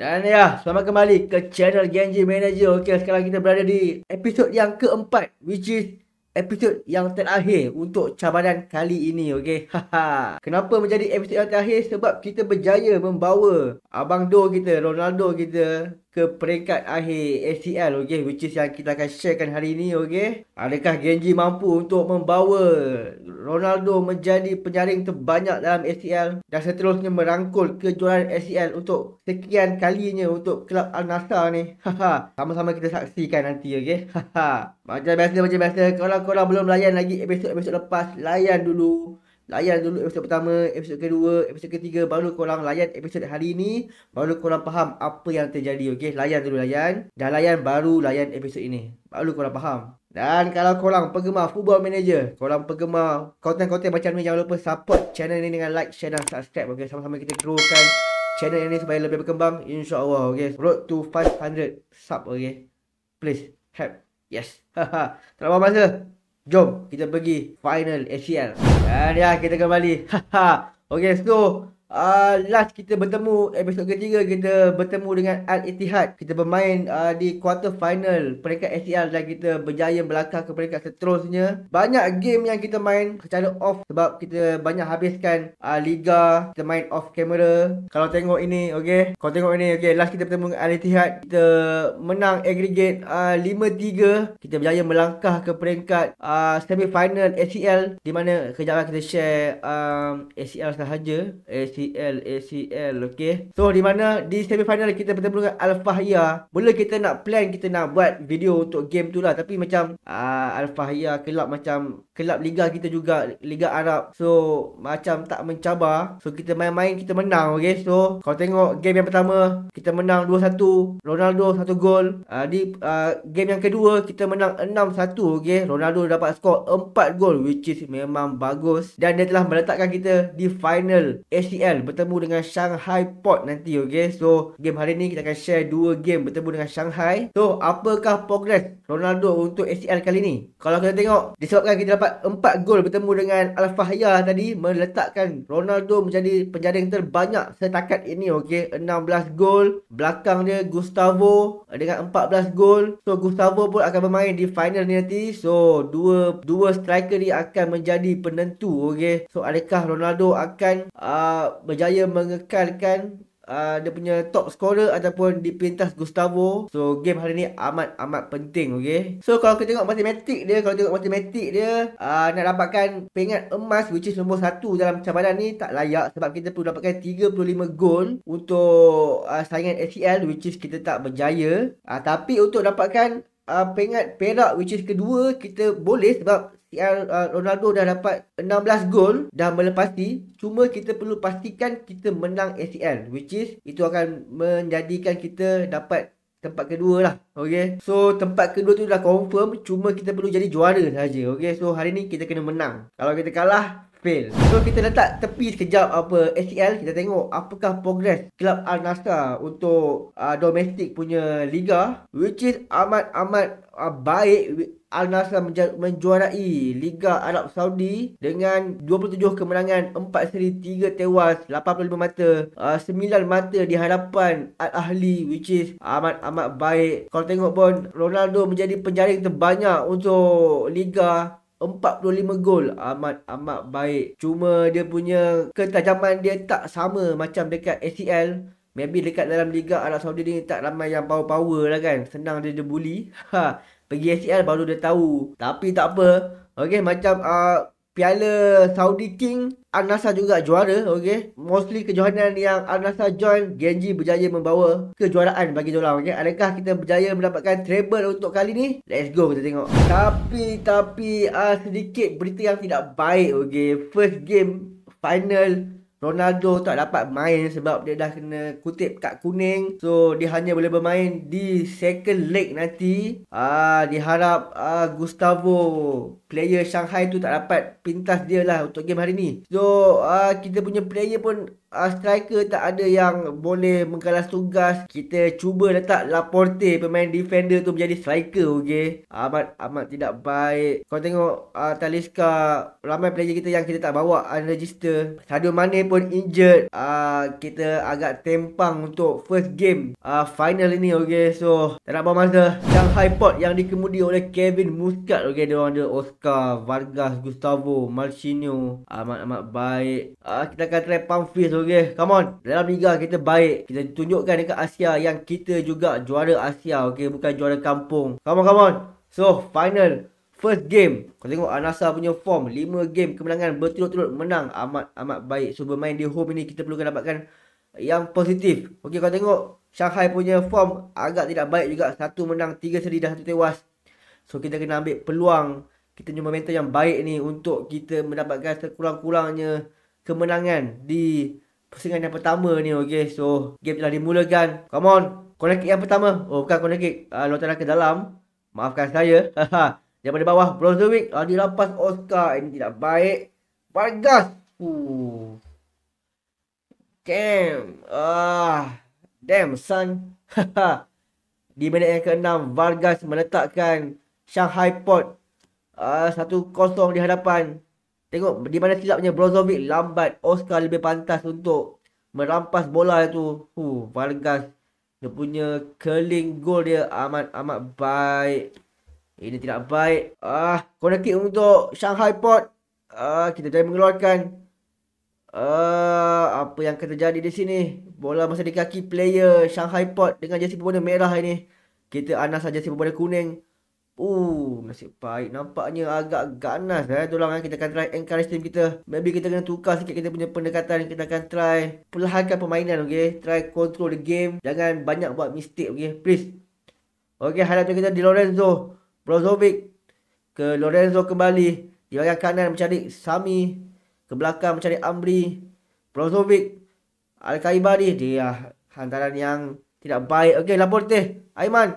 Dan ya, selamat kembali ke channel Genji Manager. Okey, sekarang kita berada di episod yang keempat which is episod yang terakhir untuk cabaran kali ini, okey. Kenapa menjadi episod yang terakhir? Sebab kita berjaya membawa abang Do kita, Ronaldo kita ke peringkat akhir ACL okey which is yang kita akan sharekan hari ini okey adakah Genji mampu untuk membawa Ronaldo menjadi penjaring terbanyak dalam ACL dan seterusnya merangkul kejuaraan ACL untuk sekian kalinya untuk kelab Al Nassr ni sama-sama kita saksikan nanti okey macam biasa macam biasa kalau korang belum layan lagi episod-episod lepas layan dulu Layan dulu episod pertama, episod kedua, episod ketiga Baru korang layan episod hari ni Baru korang faham apa yang terjadi okay? Layan dulu layan Dah layan baru layan episod ini Baru korang faham Dan kalau korang penggemar football manager Korang penggemar konten-konten macam ni Jangan lupa support channel ni dengan like, share dan subscribe okay? Sama-sama kita teruskan channel ini supaya lebih berkembang InsyaAllah okay? Road to 500 sub okay? Please help Yes Terlalu masa Jom kita pergi final ACL. Dan ya kita kembali. okay so uh, last kita bertemu episod ketiga kita bertemu dengan Al Ittihad. Kita bermain uh, di quarter final peringkat ACL dan kita berjaya melangkah ke peringkat seterusnya. Banyak game yang kita main secara off sebab kita banyak habiskan uh, liga, kita main off camera. Kalau tengok ini, okey. Kalau tengok ini, okey, last kita bertemu dengan Al Ittihad, kita menang aggregate uh, 5-3. Kita berjaya melangkah ke peringkat uh, semi final ACL di mana kejap kita share um, ACL sahaja. ACL ACL ACL okey so di mana di semi final kita bertemu dengan Al Fahia mula kita nak plan kita nak buat video untuk game tu lah. Tapi macam uh, Al Fahia kelab macam kelab liga kita juga liga Arab. So macam tak mencabar. So kita main-main kita menang okey so kalau tengok game yang pertama kita menang 2-1 Ronaldo satu gol. Uh, di uh, game yang kedua kita menang 6-1 okey Ronaldo dapat skor 4 gol which is memang bagus. Dan dia telah meletakkan kita di final ACL KL bertemu dengan Shanghai Port nanti okay. So game hari ni kita akan share dua game bertemu dengan Shanghai So apakah progress Ronaldo untuk ACL kali ni Kalau kita tengok disebabkan kita dapat 4 gol bertemu dengan Al-Fahya tadi Meletakkan Ronaldo menjadi penjaring terbanyak setakat ini okay. 16 gol Belakang dia Gustavo dengan 14 gol So Gustavo pun akan bermain di final ni nanti So dua dua striker ni akan menjadi penentu okay. So adakah Ronaldo akan uh, berjaya mengekalkan uh, dia punya top scorer ataupun di pintas Gustavo. So game hari ni amat amat penting okey. So kalau kita tengok matematik dia, kalau tengok matematik dia uh, nak dapatkan pingat emas which is nombor 1 dalam cabaran ni tak layak sebab kita perlu dapatkan 35 gol untuk uh, saingan ACL which is kita tak berjaya. Uh, tapi untuk dapatkan uh, pingat perak which is kedua kita boleh sebab CR uh, Ronaldo dah dapat 16 gol dah melepasi cuma kita perlu pastikan kita menang ACL which is itu akan menjadikan kita dapat tempat kedua lah okay? So tempat kedua tu dah confirm cuma kita perlu jadi juara saja okay? So hari ni kita kena menang. Kalau kita kalah fail. So kita letak tepi sekejap apa ACL kita tengok apakah progress kelab Al Nassr untuk uh, domestik punya liga which is amat amat uh, baik Al Nassr menjuarai Liga Arab Saudi dengan 27 kemenangan, 4 seri, 3 tewas, 85 mata, uh, 9 mata di hadapan Al Ahli which is amat amat baik. Kalau tengok pun Ronaldo menjadi penjaring terbanyak untuk Liga 45 gol amat amat baik. Cuma dia punya ketajaman dia tak sama macam dekat ACL. Maybe dekat dalam Liga Arab Saudi ni tak ramai yang power-power lah kan. Senang dia dia bully. Ha, pergi ACL baru dia tahu. Tapi tak apa. Okay macam uh, Piala Saudi King Al Nassr juga juara okay? Mostly kejohanan yang Al Nassr join Genji berjaya membawa kejuaraan bagi diorang okay? Adakah kita berjaya mendapatkan treble untuk kali ni? Let's go kita tengok Tapi tapi uh, sedikit berita yang tidak baik okay? First game final Ronaldo tak dapat main sebab dia dah kena kutip kad kuning. So dia hanya boleh bermain di second leg nanti. Ah diharap ah Gustavo player Shanghai tu tak dapat pintas dia lah untuk game hari ni. So ah kita punya player pun uh, striker tak ada yang boleh menggalas tugas. Kita cuba letak Laporte pemain defender tu menjadi striker okey. Amat amat tidak baik. Kau tengok uh, Talisca ramai player kita yang kita tak bawa unregister. Sadio Mane pun injured. Uh, kita agak tempang untuk first game uh, final ini okey. So tak nak buang masa. Shanghai Pot yang dikemudi oleh Kevin Muscat okey dia orang ada Oscar, Vargas, Gustavo, Marcinho. Amat amat baik. Uh, kita akan try pump okay, come on. Dalam liga kita baik. Kita tunjukkan dekat Asia yang kita juga juara Asia, okay, bukan juara kampung. Come on, come on. So, final. First game. Kau tengok Anasa punya form. 5 game kemenangan berturut-turut menang. Amat amat baik. So, bermain di home ini kita perlukan dapatkan yang positif. Okay, kau tengok Shanghai punya form agak tidak baik juga. Satu menang, tiga seri dah satu tewas. So, kita kena ambil peluang. Kita punya momentum yang baik ni untuk kita mendapatkan sekurang-kurangnya kemenangan di Persingan yang pertama ni okay. So game telah dimulakan. Come on. Corner kick yang pertama. Oh bukan corner kick. Uh, Lontaran ke dalam. Maafkan saya. Daripada bawah Brozovic uh, Dirampas Oscar. Ini tidak baik. Vargas. Uh. Damn ah, Damn son. Di minit yang ke-6 Vargas meletakkan Shanghai Port uh, 1-0 di hadapan Tengok di mana silapnya Brozovic lambat. Oscar lebih pantas untuk merampas bola itu. Huh, Vargas. Dia punya curling goal dia amat amat baik. Ini tidak baik. Ah, corner kick untuk Shanghai Port. Ah, kita dah mengeluarkan. Ah, apa yang terjadi di sini? Bola masih di kaki player Shanghai Port dengan jersey berwarna merah ini. Kita anas saja jersey berwarna kuning. Oh, nasib baik. Nampaknya agak ganas eh. Tolong. Kita akan try encourage team kita. Maybe kita kena tukar sikit kita punya pendekatan. Kita akan try perlahankan permainan, okay? Try control the game. Jangan banyak buat mistake, okay? Please. Okay, highlight kita di Lorenzo. Brozovic. Ke Lorenzo kembali. Di bahagian kanan mencari Sami. Ke belakang mencari Ambri. Brozovic. Al-Kaibari. Dia hantaran yang tidak baik. Okay, Laporte. Aiman.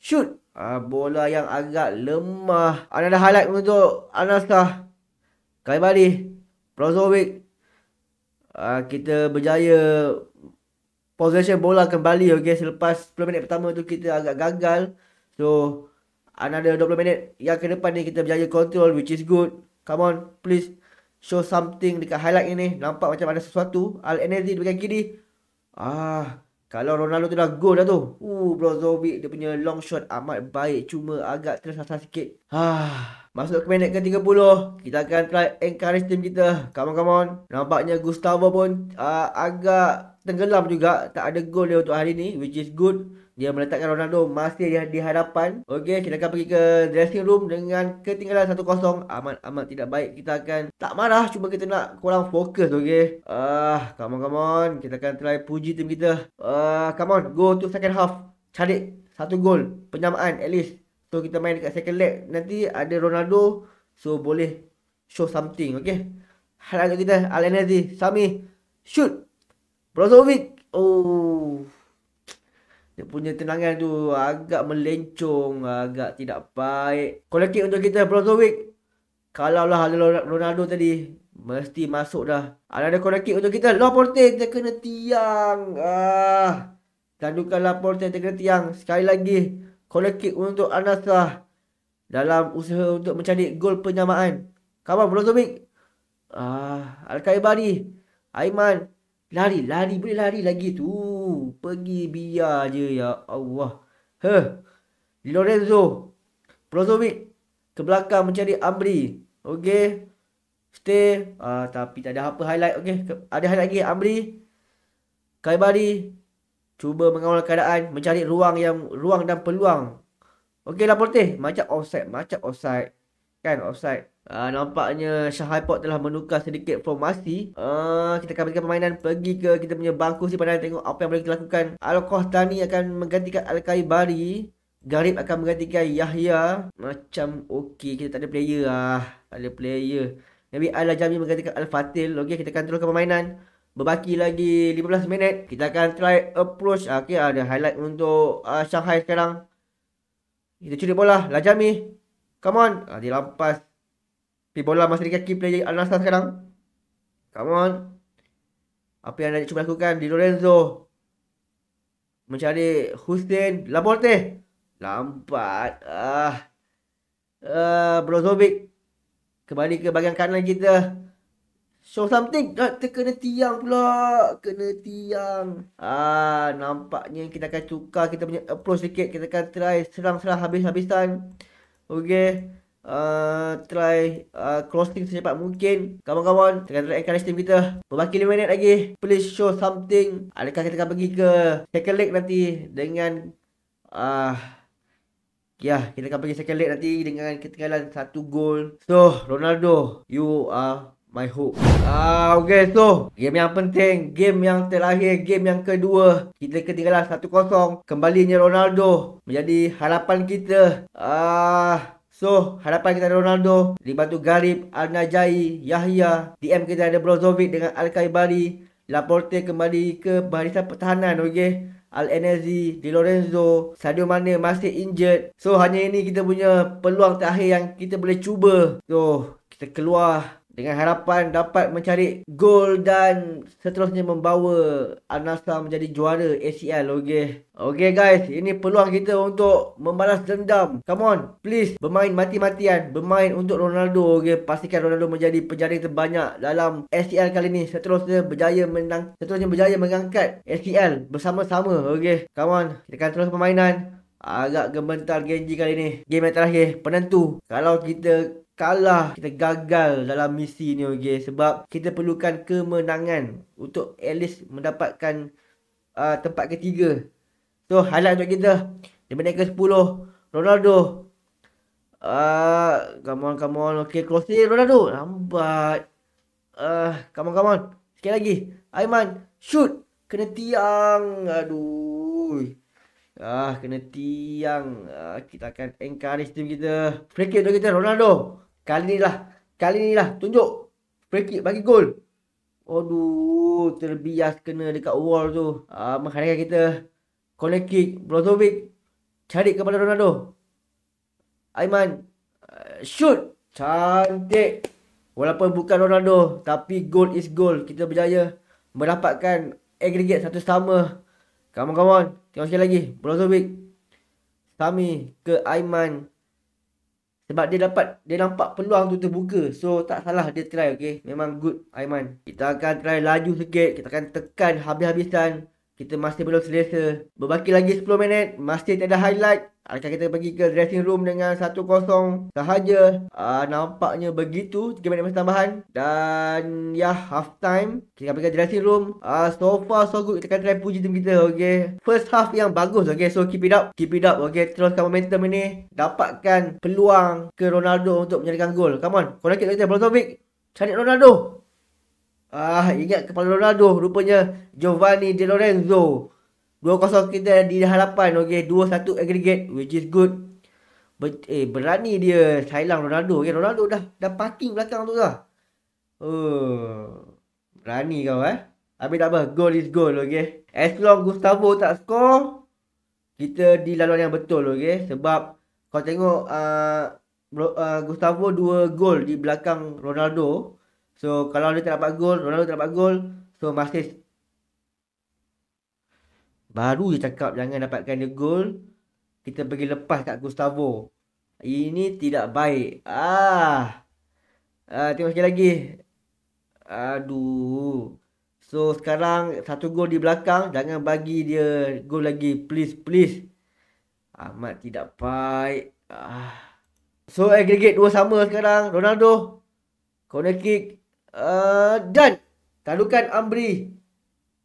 Shoot. Uh, bola yang agak lemah. Ada highlight untuk Anaska. Kaibali. Brozovic. Uh, kita berjaya possession bola kembali. Okay. Selepas 10 minit pertama tu kita agak gagal. So, another 20 minit yang ke depan ni kita berjaya control which is good. Come on, please. Show something dekat highlight ini. Nampak macam ada sesuatu. Al-Energy di bagian kiri. Ah, kalau Ronaldo tu dah gol dah tu. Uh, Brozovic dia punya long shot amat baik. Cuma agak tersasar sikit. Ah, Masuk ke minit ke-30. Kita akan try encourage team kita. Come on, come on. Nampaknya Gustavo pun uh, agak tenggelam juga. Tak ada gol dia untuk hari ni. Which is good. Dia meletakkan Ronaldo masih di, di hadapan. Okey, kita akan pergi ke dressing room dengan ketinggalan 1-0. Amat-amat tidak baik. Kita akan tak marah. Cuma kita nak kurang fokus, okey. Ah, uh, come on, come on. Kita akan try puji tim kita. Ah, uh, come on. Go to second half. Cari satu gol. Penyamaan at least. So, kita main dekat second leg. Nanti ada Ronaldo. So, boleh show something, okey. Harap kita. Al-Energy. Sami. Shoot. Brozovic. Oh. Dia punya tenangan tu agak melencong, agak tidak baik. Kick untuk kita Brozovic. Kalau lah Ronaldo tadi mesti masuk dah. Ada ada kick untuk kita. Laporte terkena tiang. Ah. Tandukan Laporte terkena tiang. Sekali lagi kick untuk Anasah. Dalam usaha untuk mencari gol penyamaan. Kawan Brozovic. Ah, Al-Kaibari. Aiman. Lari, lari, boleh lari lagi tu. Pergi biar je, ya Allah. Di Lorenzo. Brozovic. Ke belakang mencari Ambri. Okay. Stay. Ah, tapi tak ada apa highlight. Okay. Ada highlight lagi. Ambri. Kaibari. Cuba mengawal keadaan. Mencari ruang yang ruang dan peluang. Okay lah Porte. Macam offside. Macam offside. Kan offside. Uh, nampaknya Shanghai Port telah menukar sedikit formasi. Uh, kita akan permainan pergi ke kita punya bangku si pandang tengok apa yang boleh kita lakukan. Al-Qahtani akan menggantikan Al-Kaibari. Garib akan menggantikan Yahya. Macam okey kita tak ada player lah. Tak ada player. Nabi Al-Jami menggantikan Al-Fatil. Okey kita akan teruskan permainan. Berbaki lagi 15 minit. Kita akan try approach. Uh, okey ada highlight untuk uh, Shanghai sekarang. Kita curi bola. Lajami. Come on. Uh, dia lampas. Tapi bola masih di kaki player Al-Nassr sekarang. Come on. Apa yang nak cuba lakukan Di Lorenzo Mencari Hussein Laporte Lambat ah. Uh, Brozovic Kembali ke bahagian kanan kita Show something. Ah, Terkena tiang pula. Kena tiang. Ah, Nampaknya kita akan tukar Kita punya approach sikit. Kita akan try Serang-serang habis-habisan Okay uh, Try uh, Crossing secepat mungkin. Kawan-kawan Kita try encourage team kita. Berbaki 5 minit lagi. Please show something. Adakah kita akan pergi ke Second leg nanti Dengan uh, Ya, kita akan pergi second leg nanti dengan ketinggalan satu gol. So, Ronaldo, you are my hope. Ah, okay, so game yang penting, game yang terakhir, game yang kedua, kita ketinggalan 1-0. Kembalinya Ronaldo menjadi harapan kita. Ah, so harapan kita ada Ronaldo, dibantu Garib, Al-Najai, Yahya, DM kita ada Brozovic dengan Al-Kaibari. Laporte kembali ke barisan pertahanan, okay? Al-Enazi, Di Lorenzo, Sadio Mane masih injured. So hanya ini kita punya peluang terakhir yang kita boleh cuba. So kita keluar dengan harapan dapat mencari gol dan seterusnya membawa Al-Nassr menjadi juara ACL okay. okay guys ini peluang kita untuk membalas dendam come on please bermain mati-matian bermain untuk Ronaldo okay. pastikan Ronaldo menjadi penjaring terbanyak dalam ACL kali ini seterusnya berjaya menang seterusnya berjaya mengangkat ACL bersama-sama okay. come on kita akan terus permainan agak gementar Genji kali ni game yang terakhir penentu kalau kita kalah kita gagal dalam misi ni okay? sebab kita perlukan kemenangan untuk at least mendapatkan uh, tempat ketiga. So highlight untuk kita. Di minit ke 10 Ronaldo. Uh, come on come on. Ok crossing Ronaldo. Lambat. Uh, come on come on. Sekali lagi. Aiman shoot. Kena tiang. Aduh Ah, kena tiang. Ah, kita akan encourage team kita. Free kick untuk kita Ronaldo. Kali ni lah. Kali ni lah. Tunjuk. Free kick bagi gol. Aduh. Terbias kena dekat wall tu. Ah, menghargai kita. Corner kick. Brozovic. Cari kepada Ronaldo. Aiman. Uh, shoot. Cantik. Walaupun bukan Ronaldo. Tapi goal is goal. Kita berjaya mendapatkan aggregate satu sama. Come on, come on. Tengok sekali lagi. Brozovic. Sami ke Aiman. Sebab dia dapat dia nampak peluang tu terbuka. So tak salah dia try okey. Memang good Aiman. Kita akan try laju sikit. Kita akan tekan habis-habisan. Kita masih belum selesa. Berbaki lagi 10 minit. Masih tak ada highlight. Adakah kita pergi ke dressing room dengan 1-0 sahaja. Uh, nampaknya begitu. 3 minit masa tambahan. Dan ya half time. Kita akan pergi ke dressing room. Uh, so far so good. Kita akan try puji team kita. Okay. First half yang bagus. Okay. So keep it up. Keep it up. Okay. Teruskan momentum ini. Dapatkan peluang ke Ronaldo untuk menyediakan gol. Come on. Korang kita. Brozovic. Cari Ronaldo. Ah, ingat kepala Ronaldo rupanya Giovanni Di Lorenzo. 2-0 kita di hadapan. Okey, 2-1 aggregate which is good. Ber eh berani dia silang Ronaldo. Okey, Ronaldo dah dah parking belakang tu dah. Oh. Berani kau eh. Habis tak apa, goal is goal okey. As long Gustavo tak score, kita di laluan yang betul okey. Sebab kau tengok uh, uh, Gustavo dua gol di belakang Ronaldo. So kalau dia tak dapat gol, Ronaldo tak dapat gol, so masih baru dia cakap jangan dapatkan dia gol, kita pergi lepas kat Gustavo. Ini tidak baik. Ah. Ah tengok sekali lagi. Aduh. So sekarang satu gol di belakang, jangan bagi dia gol lagi please please. Amat tidak baik. Ah. So aggregate dua sama sekarang. Ronaldo corner kick Uh, dan talukan Ambri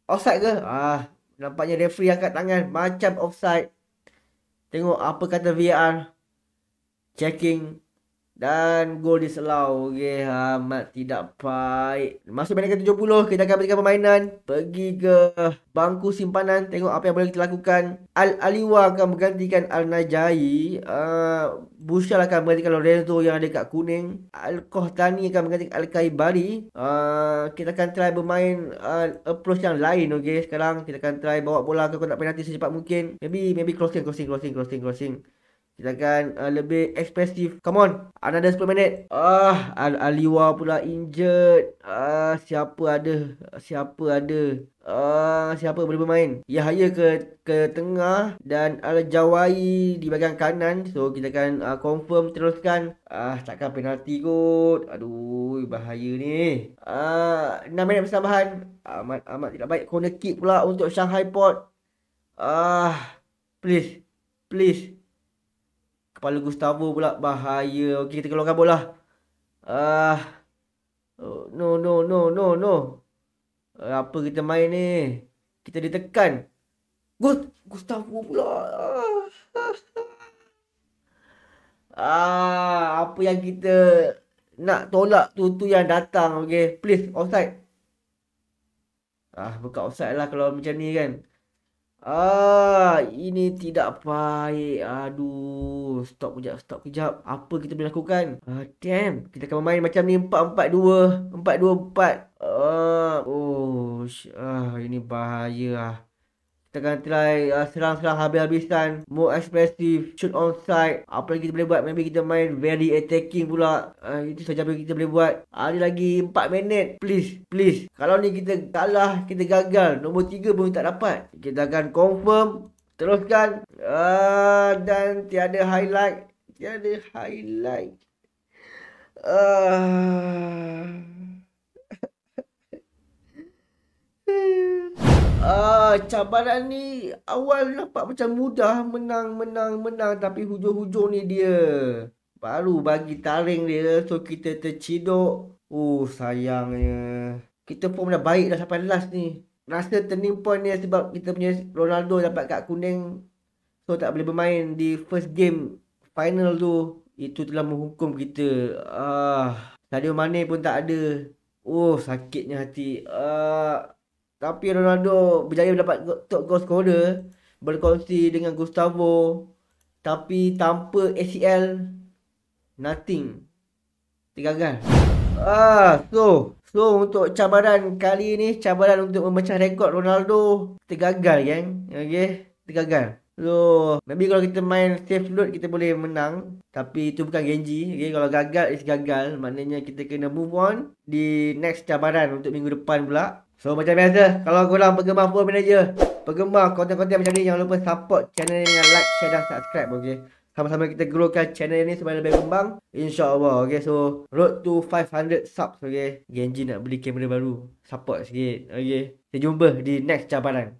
offside ke? Ah, nampaknya referee angkat tangan macam offside. Tengok apa kata VR. Checking dan gol diselau. Okey, amat tidak baik. Masuk minit ke-70, kita akan berikan permainan. Pergi ke bangku simpanan. Tengok apa yang boleh kita lakukan. Al-Aliwa akan menggantikan Al-Najai. Uh, Bushal akan menggantikan Lorenzo yang ada kat kuning. Al-Kohtani akan menggantikan Al-Kaibari. Uh, kita akan try bermain uh, approach yang lain. Okey, sekarang kita akan try bawa bola ke kotak penalti secepat mungkin. Maybe maybe crossing, crossing, crossing, crossing, crossing. Kita akan uh, lebih ekspresif. Come on. Another 10 minit. Ah, Al Aliwa pula injured. Ah, siapa ada? Siapa ada? Ah, siapa boleh bermain? Yahya ke ke tengah dan Al Jawai di bahagian kanan. So kita akan uh, confirm teruskan. Ah, takkan penalti kot. Aduh, bahaya ni. Ah, 6 minit pertambahan. Amat amat tidak baik corner kick pula untuk Shanghai Port. Ah, please. Please. Kepala Gustavo pula bahaya. Okey kita keluarkan bola. Ah. Uh, no no no no no. Uh, apa kita main ni? Kita ditekan. Gust Gustavo pula. Ah, apa yang kita nak tolak tu tu yang datang okey. Please offside. Ah, buka offside lah kalau macam ni kan. Ah, ini tidak baik. Aduh, stop kejap, stop kejap. Apa kita boleh lakukan? Ah, damn. Kita akan main macam ni 4-4-2. 4-2-4. Ah, oh, ah, ini bahaya ah. Kita akan try uh, serang-serang habis-habisan. More expressive. Shoot on side. Apa lagi kita boleh buat? Maybe kita main very attacking pula. Uh, itu saja yang kita boleh buat. Ada lagi 4 minit. Please. Please. Kalau ni kita kalah, kita gagal. Nombor 3 pun tak dapat. Kita akan confirm. Teruskan. Uh, dan tiada highlight. Tiada highlight. Uh... Ah, cabaran ni awal nampak macam mudah menang menang menang tapi hujung-hujung ni dia baru bagi taring dia so kita terciduk. Oh sayangnya. Kita pun dah baik dah sampai last ni. Rasa turning point ni sebab kita punya Ronaldo dapat kad kuning so tak boleh bermain di first game final tu. Itu telah menghukum kita. Ah, Sadio Mane pun tak ada. Oh sakitnya hati. Ah tapi Ronaldo berjaya mendapat top goal scorer berkongsi dengan Gustavo tapi tanpa ACL nothing tergagal. Ah, so so untuk cabaran kali ni cabaran untuk memecah rekod Ronaldo tergagal kan. Okey, tergagal. So, maybe kalau kita main safe load kita boleh menang tapi itu bukan Genji. Okey, kalau gagal is gagal. Maknanya kita kena move on di next cabaran untuk minggu depan pula. So macam biasa Kalau korang penggemar Full Manager Penggemar konten-konten macam ni Jangan lupa support channel ni Dengan like, share dan subscribe okay Sama-sama kita growkan channel ni Supaya lebih kembang InsyaAllah okay So road to 500 subs okay Genji nak beli kamera baru Support sikit okay Kita jumpa di next cabaran